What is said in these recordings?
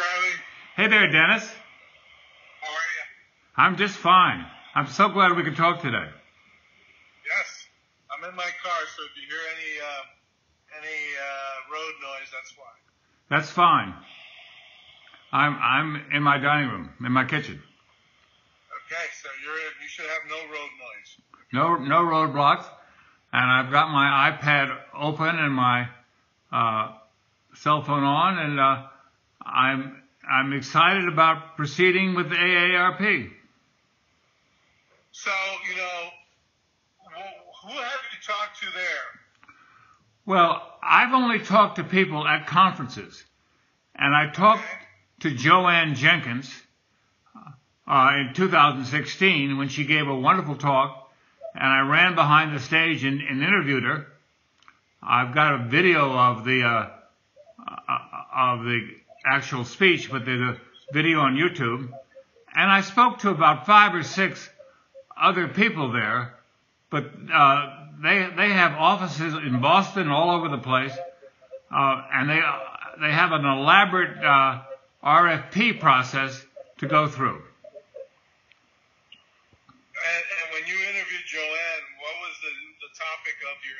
Charlie. Hey there, Dennis. How are you? I'm just fine. I'm so glad we could talk today. Yes, I'm in my car, so if you hear any uh, any uh, road noise, that's why. That's fine. I'm I'm in my dining room, in my kitchen. Okay, so you're you should have no road noise. No no roadblocks, and I've got my iPad open and my uh, cell phone on, and uh, I'm I'm excited about proceeding with the AARP. So you know, who have you talked to there? Well, I've only talked to people at conferences, and I talked to Jo Ann Jenkins uh, in 2016 when she gave a wonderful talk, and I ran behind the stage and, and interviewed her. I've got a video of the uh, uh, of the actual speech, but there's a video on YouTube, and I spoke to about five or six other people there, but uh, they they have offices in Boston all over the place, uh, and they they have an elaborate uh, RFP process to go through. And, and when you interviewed Jo Ann, what was the the topic of your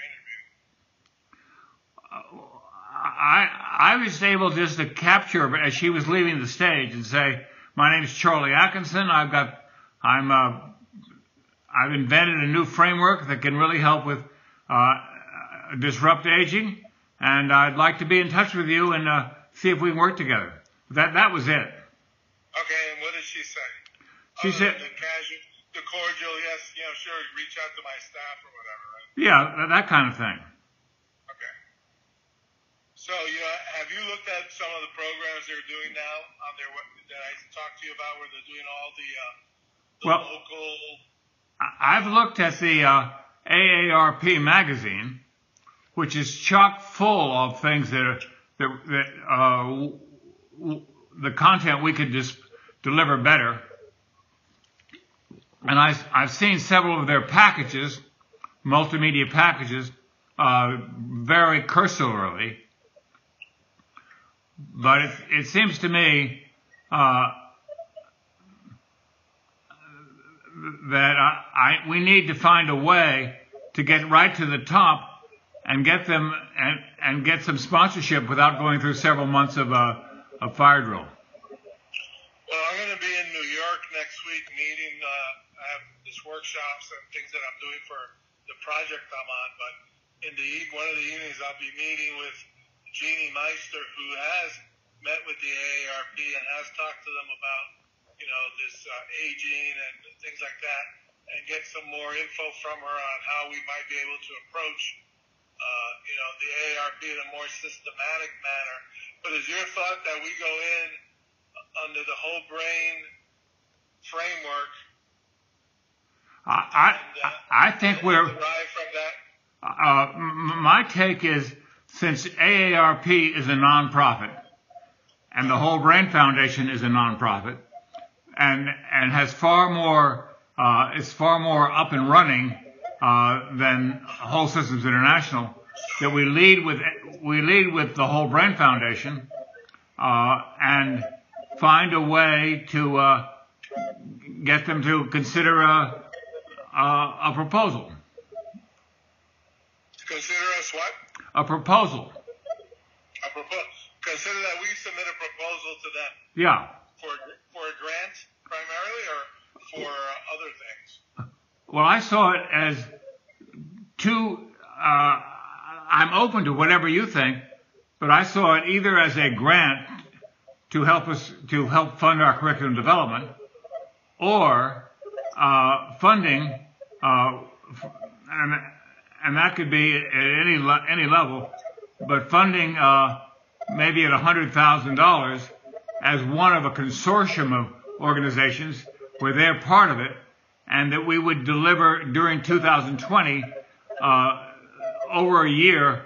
interview? I I was able just to capture her as she was leaving the stage and say, "My name is Charlie Atkinson. I've got I'm uh, I've invented a new framework that can really help with uh, disrupt aging, and I'd like to be in touch with you and uh, see if we can work together." That that was it. Okay, and what did she say? She Other said- the casual, the cordial, yes, you know, sure, reach out to my staff or whatever, right? Yeah, that, that kind of thing. So, you know, have you looked at some of the programs they're doing now on their that I talked to you about, where they're doing all the, uh, the Well- local? I've looked at the uh, AARP magazine, which is chock full of things that are that, that uh, w- w- the content we could just deliver better. And I, I've seen several of their packages, multimedia packages, uh, very cursorily. But it, it seems to me uh, that I, I, we need to find a way to get right to the top and get them and, and get some sponsorship without going through several months of uh, of fire drill. Well, I'm going to be in New York next week meeting. Uh, I have this workshops and things that I'm doing for the project I'm on. But in the one of the evenings, I'll be meeting with Jeanne Meister, who has met with the AARP and has talked to them about you know this uh, aging and things like that, and get some more info from her on how we might be able to approach uh, you know the AARP in a more systematic manner. But is your thought that we go in under the whole brain framework. I I, I think we're from that. uh, my take is since AARP is a nonprofit and the whole Brain Foundation is a nonprofit and and has far more uh, is far more up and running uh, than Whole Systems International that we lead with we lead with the whole Brain Foundation uh, and find a way to uh, get them to consider a a, a proposal Consider us what? A proposal A proposal. Consider that we submit a proposal to them yeah for for a grant primarily, or for other things. Well, I saw it as two. Uh, I'm open to whatever you think, but I saw it either as a grant to help us to help fund our curriculum development, or uh, funding, uh, f- and and that could be at any le- any level, but funding uh, maybe at hundred thousand dollars as one of a consortium of organizations where they're part of it, and that we would deliver during 2020 uh, over a year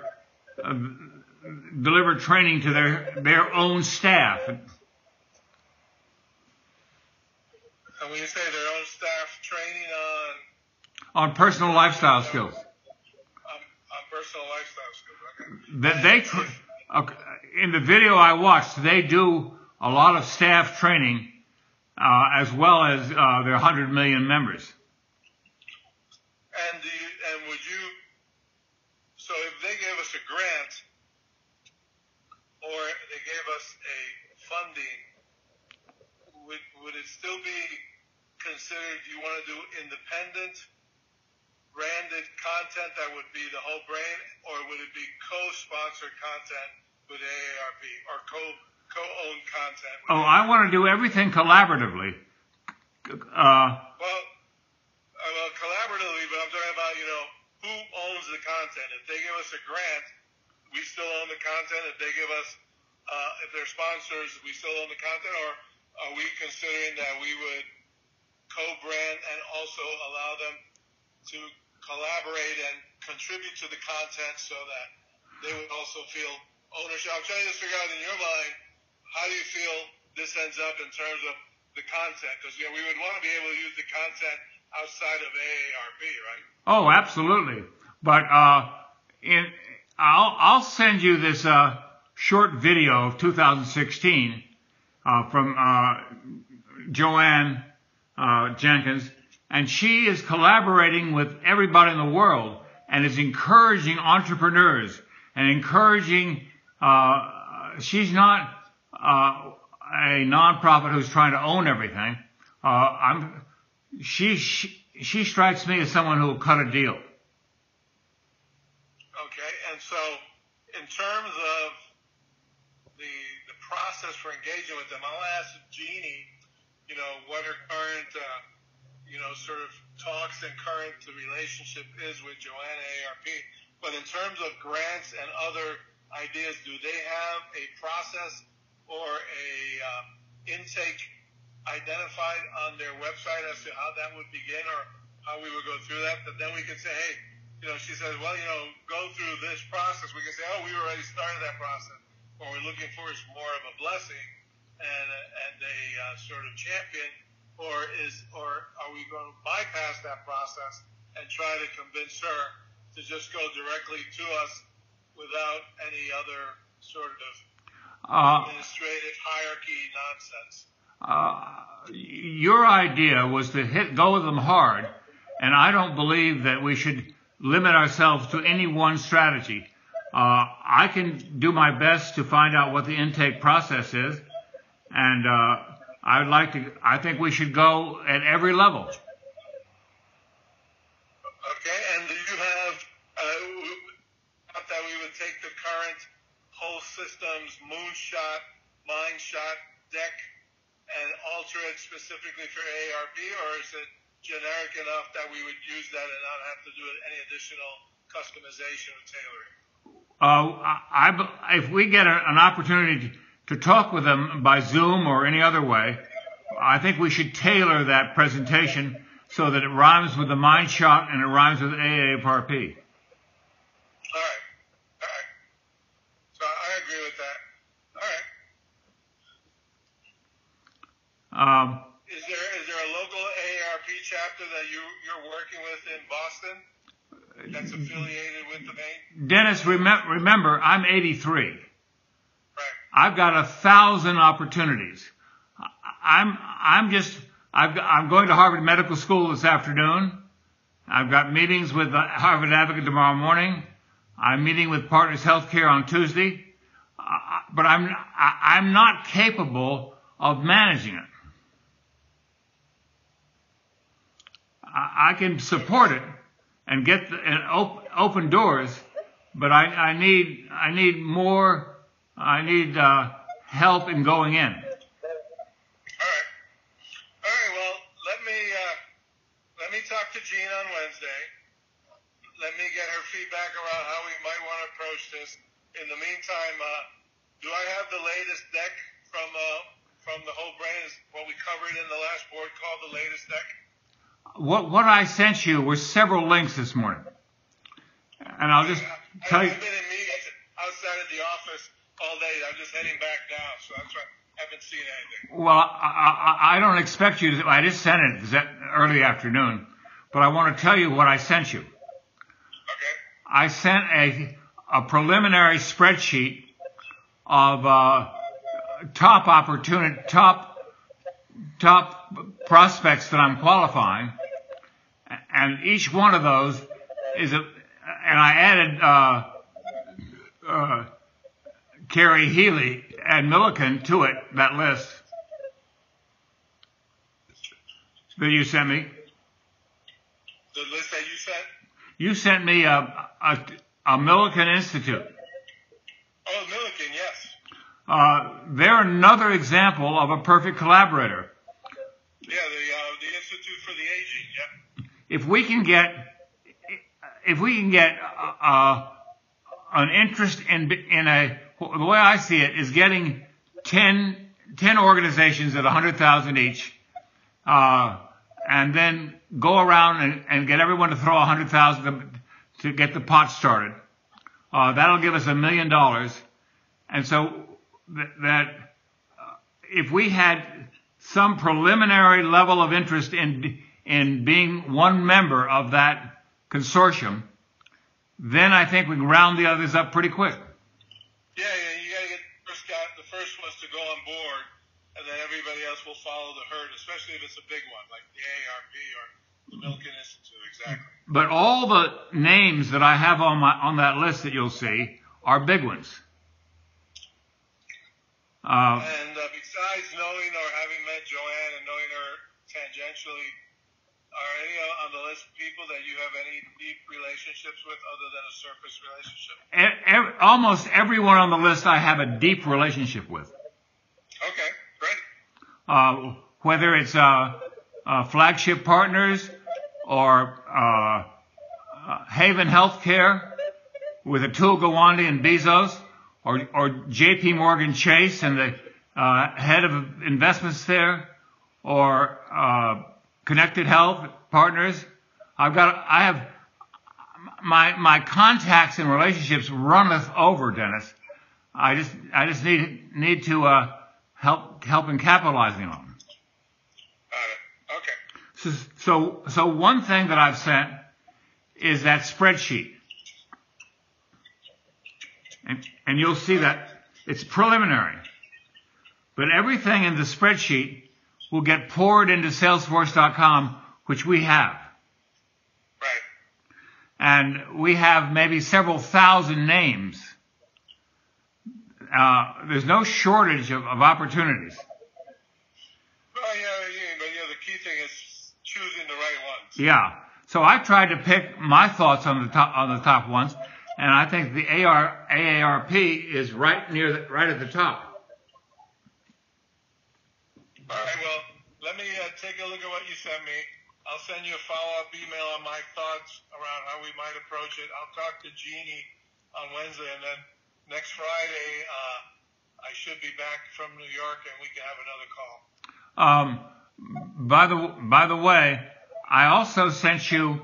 uh, deliver training to their their own staff. And when you say their own staff training on on personal lifestyle skills. on, on personal lifestyle skills. Okay. That they in the video I watched, they do a lot of staff training, uh, as well as uh, their 100 million members. And you, and would you? So if they gave us a grant, or they gave us a funding, would would it still be considered? You want to do independent, branded content that would be the whole brain, or would it be co-sponsored content with AARP or co co-owned content? with Oh, I want to do everything collaboratively. Uh, Well, uh, well, collaboratively, but I'm talking about you know who owns the content. If they give us a grant, we still own the content. If they give us, uh, if they're sponsors, we still own the content. Or are we considering that we would co-brand and also allow them to collaborate and contribute to the content so that they would also feel ownership? I'm trying to figure out in your mind how do you feel this ends up in terms of the content? Because you know, we would want to be able to use the content outside of AARP, right? oh, absolutely. But uh, in, I'll I'll send you this uh, short video of 2016 uh, from uh, Jo Ann uh, Jenkins, and she is collaborating with everybody in the world and is encouraging entrepreneurs and encouraging. Uh, she's not uh, a nonprofit who's trying to own everything. Uh, I'm. She, she she strikes me as someone who will cut a deal. Okay, and so in terms of the the process for engaging with them, I'll ask Jeanne, you know, what her current, uh, sort of talks and current the relationship is with Joanna ARP. But in terms of grants and other ideas, do they have a process or a um, intake identified on their website as to how that would begin or how we would go through that? But then we can say, hey, you know, she says, well, you know, go through this process. We can say, oh, we already started that process. What we're looking for is more of a blessing and and a uh, sort of champion, or is or are going to bypass that process and try to convince her to just go directly to us without any other sort of Uh, administrative hierarchy nonsense? uh, your idea was to hit go with them hard, and I don't believe that we should limit ourselves to any one strategy. Uh, I can do my best to find out what the intake process is, and uh, I'd like to. I think we should go at every level. Okay, and do you have uh, that we would take the current whole systems moonshot, mind shot deck and alter it specifically for AARP, or is it generic enough that we would use that and not have to do any additional customization or tailoring? Uh, I, I- if we get a, an opportunity to talk with them by Zoom or any other way, I think we should tailor that presentation so that it rhymes with the mind shot and it rhymes with AARP. All right, all right. So I agree with that. All right. Um, Is there is there a local AARP chapter that you you're working with in Boston that's affiliated with the main? Dennis, remem- remember, I'm 83. I've got a thousand opportunities. I'm, I'm just, I've, I'm going to Harvard Medical School this afternoon. I've got meetings with Harvard Advocate tomorrow morning. I'm meeting with Partners Healthcare on Tuesday. But I'm, I'm not capable of managing it. I, I can support it and get the, and op- open doors, but I, I need, I need more, I need, uh, help in going in. All right. All right. Well, let me uh, let me talk to Jean on Wednesday. Let me get her feedback around how we might want to approach this. In the meantime, uh, do I have the latest deck from uh, from the whole brain? Is what we covered in the last board called the latest deck? What, what I sent you were several links this morning. And I'll just I, tell you, I've been in meetings outside of the office all day. I'm just heading back now, so that's why I haven't seen anything. well, I, I, I don't expect you to, I just sent it early afternoon, but I want to tell you what I sent you. Okay. I sent a, a preliminary spreadsheet of uh, top opportunity, top, top prospects that I'm qualifying. And each one of those is a, and I added, uh, uh, Kerry Healy and Milken to it, that list that you sent me. The list that you sent? You sent me a, a, a Milken Institute. Oh, Milken, yes. Uh, they're another example of a perfect collaborator. Yeah, the, uh, the Institute for the Aging, yep. If we can get, if we can get, uh, an interest in, in a, the way I see it is getting 10, 10 organizations at 100,000 each, uh, and then go around and, and get everyone to throw 100,000 to, to get the pot started. Uh, that'll give us a million dollars. And so th- that uh, if we had some preliminary level of interest in in being one member of that consortium, then I think we can round the others up pretty quick. Yeah, yeah, you gotta get the first guy, the first ones to go on board, and then everybody else will follow the herd, especially if it's a big one like the AARP or the Milken Institute, exactly. But all the names that I have on my on that list that you'll see are big ones. Uh, and uh, besides knowing or having met Jo Ann and knowing her tangentially, are any on the list people that you have any deep relationships with other than a surface relationship? e- almost everyone on the list I have a deep relationship with. Okay, great. Uh, whether it's uh, uh, flagship partners or uh, uh, Haven Healthcare with Atul Gawande and Bezos, or, or J.P. Morgan Chase and the uh, head of investments there, or Connected Health Partners. I've got, I have my my contacts and relationships runneth over, Dennis. I just I just need need to uh, help help in capitalizing on. It. Okay. So, so, so one thing that I've sent is that spreadsheet. And, and you'll see that it's preliminary. But everything in the spreadsheet will get poured into Salesforce.com, which we have. Right. And we have maybe several thousand names. Uh, there's no shortage of, of opportunities. Well, yeah, yeah, but yeah, the key thing is choosing the right ones. Yeah. So I tried to pick my thoughts on the top on the top ones, and I think the AR, AARP is right near the, right at the top. All right. Well, let me uh, take a look at what you sent me. I'll send you a follow-up email on my thoughts around how we might approach it. I'll talk to Jeanne on Wednesday, and then next Friday uh, I should be back from New York, and we can have another call. Um, by the by the way, I also sent you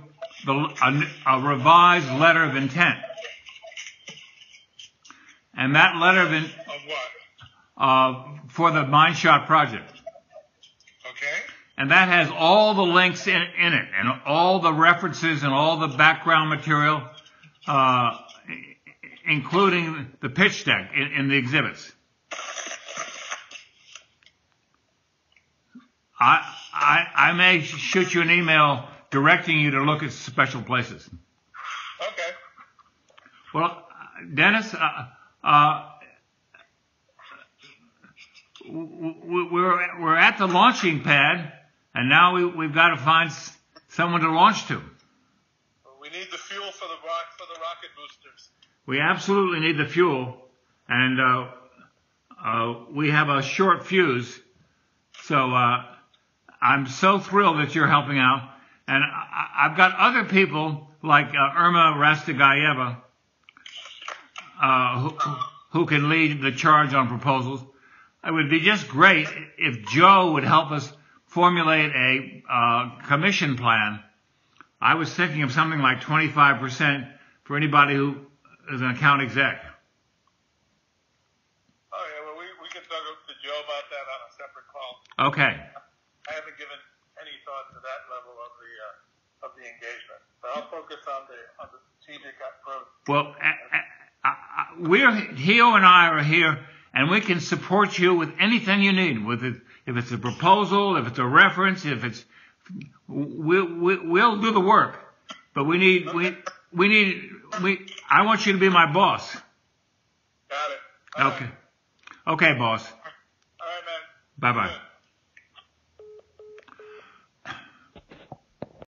the, a, a revised letter of intent, and that letter of in, Of what? uh, for the Mindshot project. Okay. And that has all the links in, in it, and all the references, and all the background material, uh, including the pitch deck in, in the exhibits. I, I, I may shoot you an email directing you to look at special places. Okay. Well, Dennis, uh, uh, we're we're at the launching pad, and now we, we've got to find someone to launch to. We need the fuel for the rock for the rocket boosters. We absolutely need the fuel, and uh, uh, we have a short fuse. So uh, I'm so thrilled that you're helping out, and I, I've got other people like uh, Irma Rastagayeva uh, who, who can lead the charge on proposals. It would be just great if Joe would help us formulate a uh, commission plan. I was thinking of something like 25% for anybody who is an account exec. Oh yeah. Well, we we can talk to Joe about that on a separate call. Okay. I haven't given any thought to that level of the uh, of the engagement, but I'll focus on the on the strategic approach. Well, uh, uh, uh, we're Hio and I are here and we can support you with anything you need. With it, if it's a proposal, if it's a reference, if it's we, we, we'll do the work. But we need we we need we. I want you to be my boss. Got it. All Okay. right. Okay, boss. All right, man. Bye bye.